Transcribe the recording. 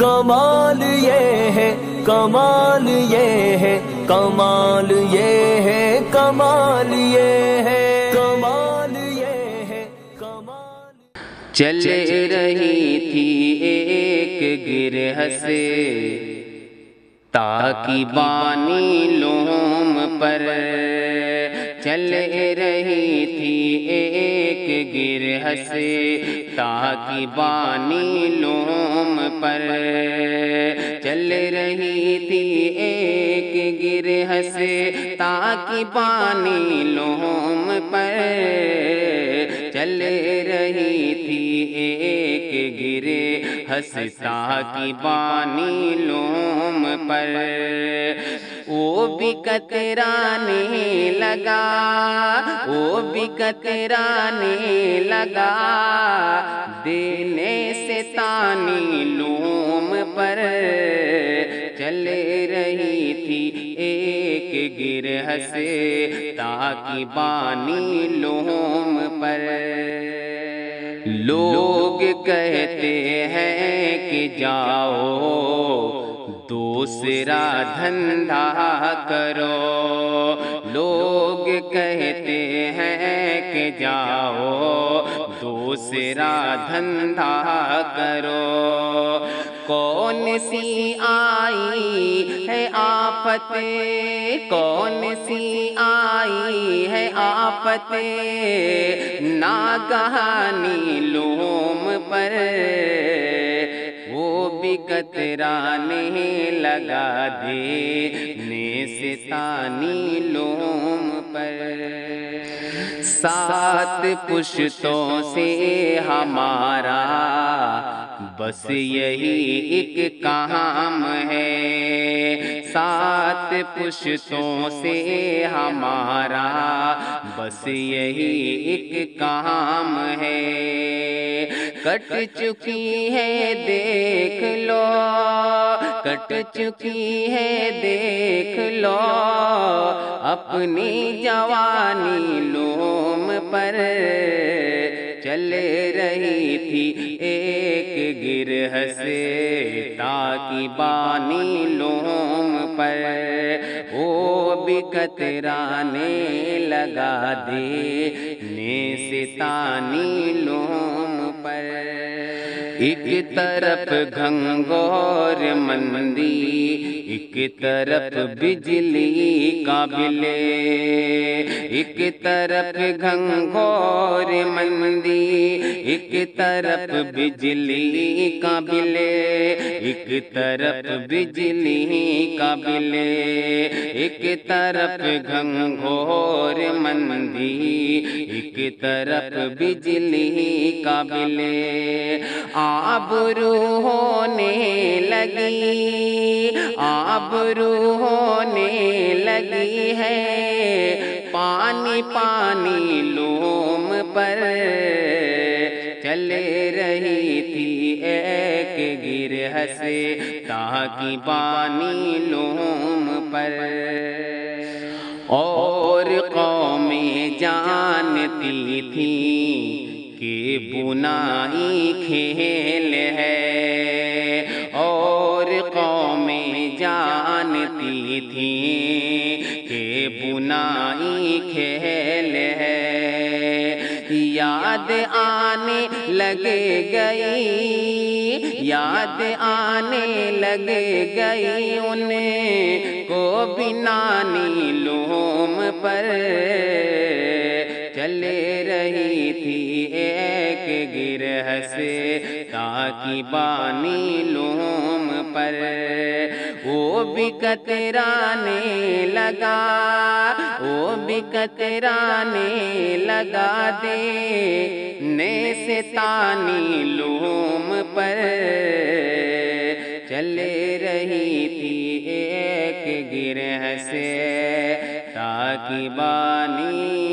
कमाल ये है कमाल ये है कमाल ये है कमाल ये है कमाल ये है कमाल चल रही थी एक गिरह से ताकि बानी लोम पर। चल रही थी एक गिरह से ताकि बानी लोम पर। चल रही थी एक गिरह से ताकि बानी लोम पर। चल रही थी एक गिरे हंसता की बानी लोम पर। वो भी कतराने लगा, वो भी कतराने लगा। देने से तानी लोम पर चल रही थी एक गिरह से ताकि बानी लोम पर। लोग कहते हैं कि जाओ दूसरा धंधा करो। लोग कहते हैं कि जाओ, दूसरा धंधा करो। कौन सी आई है आफत कौन सी आई है आफत नागहानी लोम पर भी कतराने लगा दे ने तानी लोम पर। सात पुश्तों से हमारा, बस यही एक काम है। सात पुश्तों से हमारा, बस यही एक काम है। कट चुकी है, देख लो। कट चुकी है, देख लो। अपनी जवानी लोम पर चल रही थी एक गिरह से ताकि बानी लोम पर। वो भी कतराने लगा दे ने से तानी लोम पर एक तरफ़ घंगोर मंदी एक तरफ़ बिजली का बिले एक तरफ़ घंगोर मंदी एक तरफ़ बिजली का बिले एक तरफ़ बिजली का बिले एक तरफ़ घंघोर मंदी, एक तरफ़ बिजली का बिले आबरू होने लगी, आबरू होने लगी है, पानी पानी लोम पर चल रही थी एक गिरह से ताकि पानी लोम पर। और कौमें जानती थी कि बुनाई खेल है। और कौमें जानती थी कि बुनाई खेल है। याद आने लगे गई, याद आने लगे गई उन्हें को बिनानी लोम पर। चले रही थी एक गिरह से ताकि बानी लोम पर। वो भी लगा वो भी लगा दे। ने से तानी लोम पर चले रही थी एक गिरह से ताकि बानी